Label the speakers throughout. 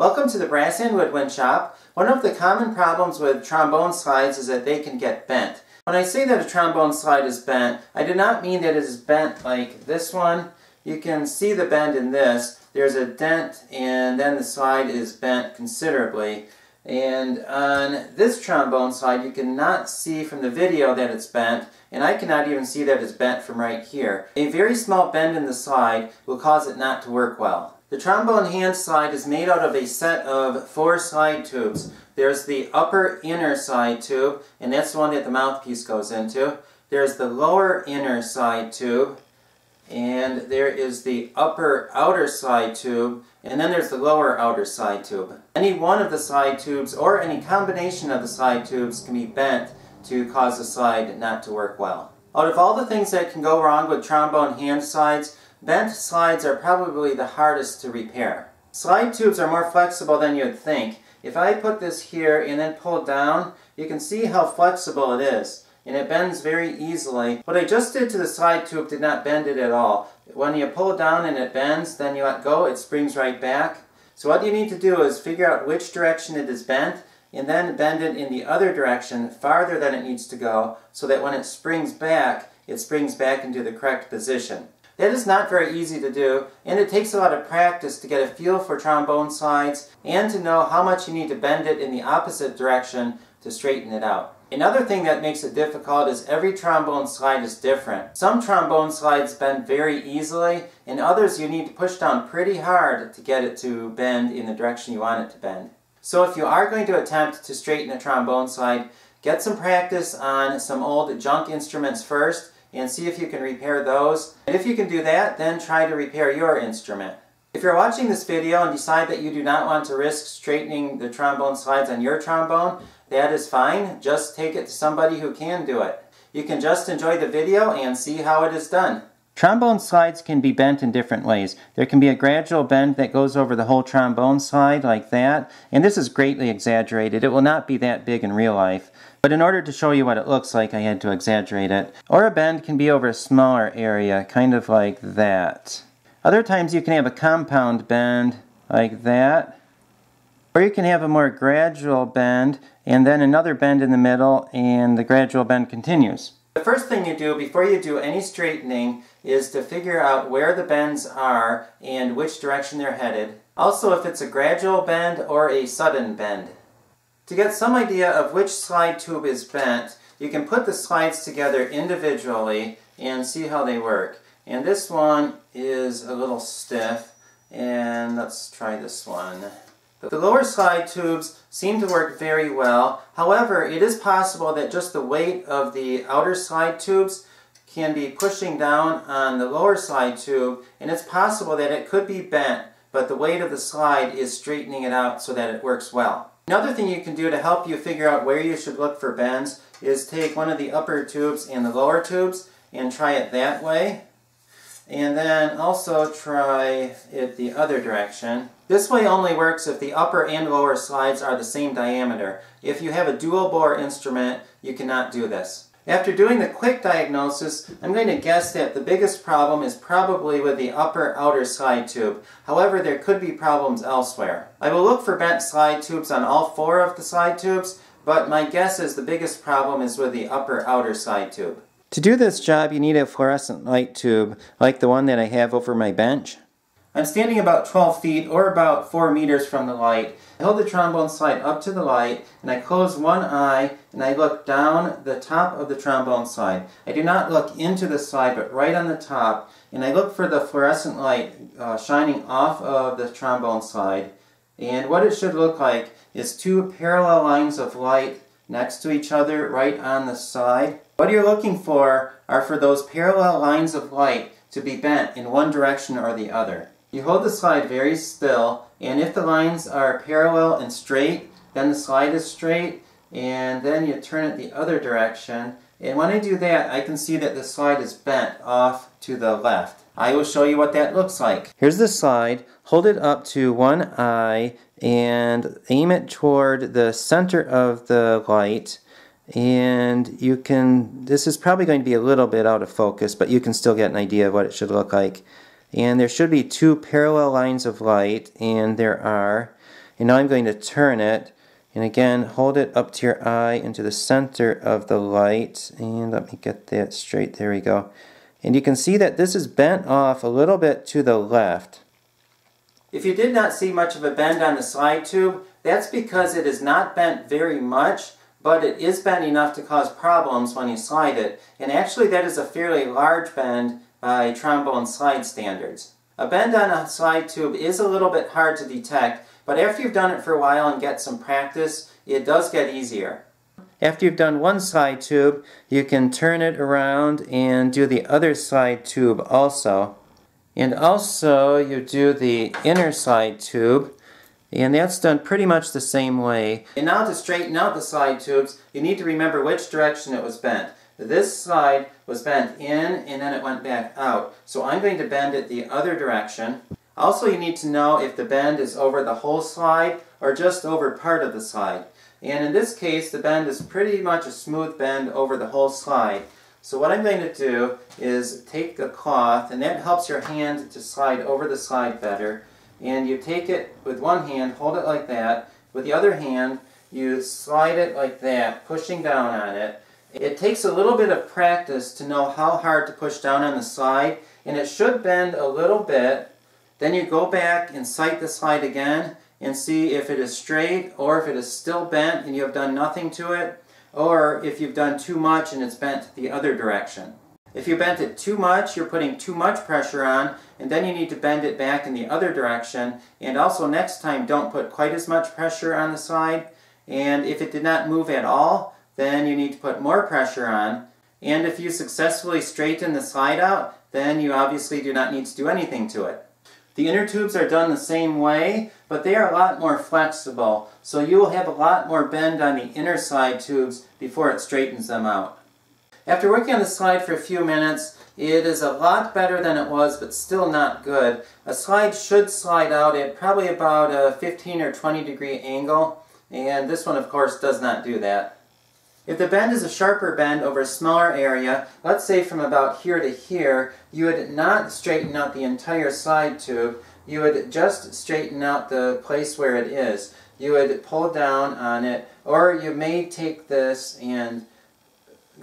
Speaker 1: Welcome to the Brass and Woodwind Shop. One of the common problems with trombone slides is that they can get bent. When I say that a trombone slide is bent, I do not mean that it is bent like this one. You can see the bend in this. There's a dent and then the slide is bent considerably. And on this trombone slide, you cannot see from the video that it's bent, and I cannot even see that it's bent from right here. A very small bend in the slide will cause it not to work well. The trombone hand slide is made out of a set of four slide tubes. There's the upper inner slide tube, and that's the one that the mouthpiece goes into. There's the lower inner slide tube, and there is the upper outer slide tube, and then there's the lower outer slide tube. Any one of the slide tubes, or any combination of the slide tubes, can be bent to cause the slide not to work well. Out of all the things that can go wrong with trombone hand slides, Bent slides are probably the hardest to repair. Slide tubes are more flexible than you'd think. If I put this here and then pull down, you can see how flexible it is. And it bends very easily. What I just did to the slide tube did not bend it at all. When you pull it down and it bends, then you let go, it springs right back. So what you need to do is figure out which direction it is bent and then bend it in the other direction farther than it needs to go so that when it springs back, it springs back into the correct position. That is not very easy to do, and it takes a lot of practice to get a feel for trombone slides and to know how much you need to bend it in the opposite direction to straighten it out. Another thing that makes it difficult is every trombone slide is different. Some trombone slides bend very easily, and others you need to push down pretty hard to get it to bend in the direction you want it to bend. So if you are going to attempt to straighten a trombone slide, get some practice on some old junk instruments first, and see if you can repair those. And if you can do that, then try to repair your instrument. If you're watching this video and decide that you do not want to risk straightening the trombone slides on your trombone, that is fine. Just take it to somebody who can do it. You can just enjoy the video and see how it is done. Trombone slides can be bent in different ways. There can be a gradual bend that goes over the whole trombone slide like that, and this is greatly exaggerated. It will not be that big in real life. But in order to show you what it looks like, I had to exaggerate it. Or a bend can be over a smaller area, kind of like that. Other times you can have a compound bend, like that. Or you can have a more gradual bend, and then another bend in the middle, and the gradual bend continues. The first thing you do before you do any straightening is to figure out where the bends are and which direction they're headed. Also if it's a gradual bend or a sudden bend. To get some idea of which slide tube is bent, you can put the slides together individually and see how they work. And this one is a little stiff, and let's try this one. The lower slide tubes seem to work very well. However, it is possible that just the weight of the outer slide tubes can be pushing down on the lower slide tube, and it's possible that it could be bent, but the weight of the slide is straightening it out so that it works well. Another thing you can do to help you figure out where you should look for bends is take one of the upper tubes and the lower tubes and try it that way. And then also try it the other direction. This way only works if the upper and lower slides are the same diameter. If you have a dual bore instrument, you cannot do this. After doing the quick diagnosis, I'm going to guess that the biggest problem is probably with the upper outer slide tube. However, there could be problems elsewhere. I will look for bent slide tubes on all four of the slide tubes, but my guess is the biggest problem is with the upper outer slide tube. To do this job, you need a fluorescent light tube, like the one that I have over my bench. I'm standing about 12 feet or about 4 meters from the light. I hold the trombone slide up to the light and I close one eye and I look down the top of the trombone slide. I do not look into the slide but right on the top and I look for the fluorescent light uh, shining off of the trombone slide. And what it should look like is two parallel lines of light next to each other right on the side. What you're looking for are for those parallel lines of light to be bent in one direction or the other. You hold the slide very still, and if the lines are parallel and straight, then the slide is straight, and then you turn it the other direction. And when I do that, I can see that the slide is bent off to the left. I will show you what that looks like. Here's the slide. Hold it up to one eye and aim it toward the center of the light and you can this is probably going to be a little bit out of focus but you can still get an idea of what it should look like and there should be two parallel lines of light and there are And now I'm going to turn it. And again, hold it up to your eye into the center of the light. And let me get that straight. There we go. And you can see that this is bent off a little bit to the left. If you did not see much of a bend on the slide tube, that's because it is not bent very much, but it is bent enough to cause problems when you slide it. And actually that is a fairly large bend by trombone slide standards. A bend on a slide tube is a little bit hard to detect, but after you've done it for a while and get some practice, it does get easier. After you've done one slide tube, you can turn it around and do the other slide tube also. And also you do the inner slide tube and that's done pretty much the same way. And now to straighten out the slide tubes, you need to remember which direction it was bent. This side was bent in and then it went back out. So I'm going to bend it the other direction. Also you need to know if the bend is over the whole slide or just over part of the slide. And in this case the bend is pretty much a smooth bend over the whole slide. So what I'm going to do is take a cloth, and that helps your hand to slide over the slide better. And you take it with one hand, hold it like that. With the other hand, you slide it like that, pushing down on it. It takes a little bit of practice to know how hard to push down on the slide, and it should bend a little bit. Then you go back and sight the slide again and see if it is straight or if it is still bent and you have done nothing to it or if you've done too much and it's bent the other direction. If you bent it too much, you're putting too much pressure on, and then you need to bend it back in the other direction. And also next time, don't put quite as much pressure on the side. And if it did not move at all, then you need to put more pressure on. And if you successfully straighten the slide out, then you obviously do not need to do anything to it. The inner tubes are done the same way, but they are a lot more flexible, so you will have a lot more bend on the inner slide tubes before it straightens them out. After working on the slide for a few minutes, it is a lot better than it was, but still not good. A slide should slide out at probably about a 15 or 20 degree angle, and this one of course does not do that. If the bend is a sharper bend over a smaller area, let's say from about here to here, you would not straighten out the entire slide tube. You would just straighten out the place where it is. You would pull down on it, or you may take this and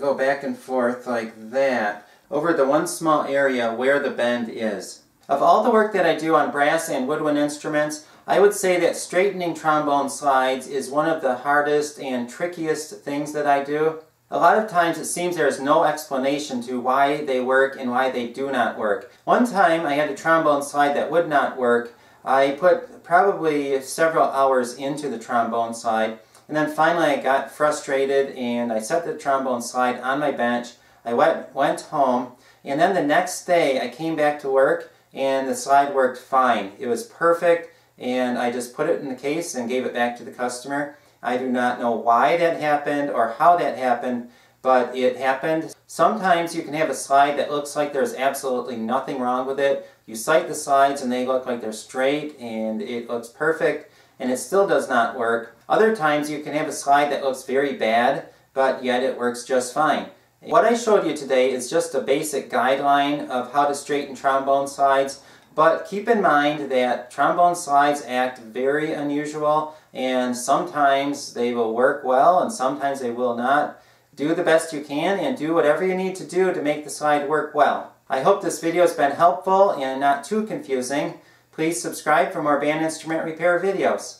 Speaker 1: go back and forth like that over the one small area where the bend is. Of all the work that I do on brass and woodwind instruments, I would say that straightening trombone slides is one of the hardest and trickiest things that I do. A lot of times it seems there is no explanation to why they work and why they do not work. One time I had a trombone slide that would not work. I put probably several hours into the trombone slide and then finally I got frustrated and I set the trombone slide on my bench. I went, went home and then the next day I came back to work and the slide worked fine. It was perfect and I just put it in the case and gave it back to the customer. I do not know why that happened or how that happened, but it happened. Sometimes you can have a slide that looks like there's absolutely nothing wrong with it. You sight the slides and they look like they're straight and it looks perfect and it still does not work. Other times you can have a slide that looks very bad, but yet it works just fine. What I showed you today is just a basic guideline of how to straighten trombone slides. But keep in mind that trombone slides act very unusual and sometimes they will work well and sometimes they will not. Do the best you can and do whatever you need to do to make the slide work well. I hope this video has been helpful and not too confusing. Please subscribe for more band instrument repair videos.